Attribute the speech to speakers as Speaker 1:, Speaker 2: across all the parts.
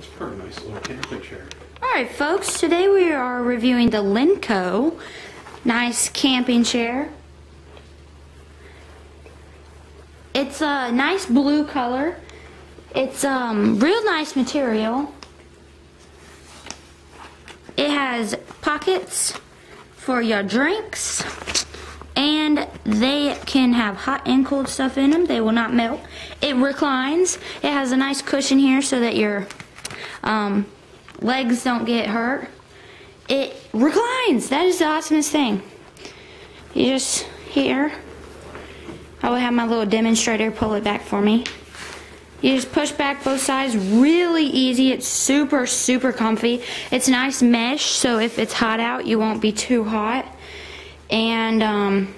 Speaker 1: It's a pretty nice little camping chair.
Speaker 2: Alright folks, today we are reviewing the Linco. nice camping chair. It's a nice blue color. It's um real nice material. It has pockets for your drinks and they can have hot and cold stuff in them. They will not melt. It reclines. It has a nice cushion here so that your um, legs don't get hurt. It reclines. That is the awesomest thing. You just here. I will have my little demonstrator pull it back for me. You just push back both sides really easy. It's super, super comfy. It's nice mesh, so if it's hot out, you won't be too hot. And um,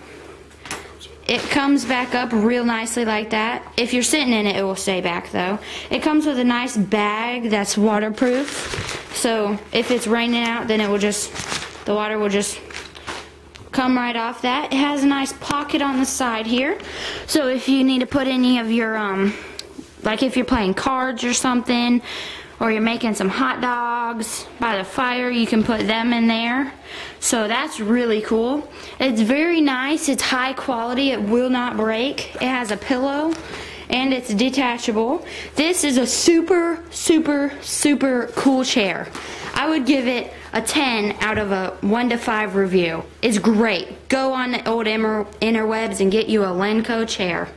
Speaker 2: it comes back up real nicely like that. If you're sitting in it, it will stay back though. It comes with a nice bag that's waterproof. So if it's raining out, then it will just, the water will just come right off that. It has a nice pocket on the side here. So if you need to put any of your, um, like if you're playing cards or something, or you're making some hot dogs by the fire, you can put them in there. So that's really cool. It's very nice. It's high quality. It will not break. It has a pillow and it's detachable. This is a super, super, super cool chair. I would give it a 10 out of a 1 to 5 review. It's great. Go on the old interwebs and get you a Lenco chair.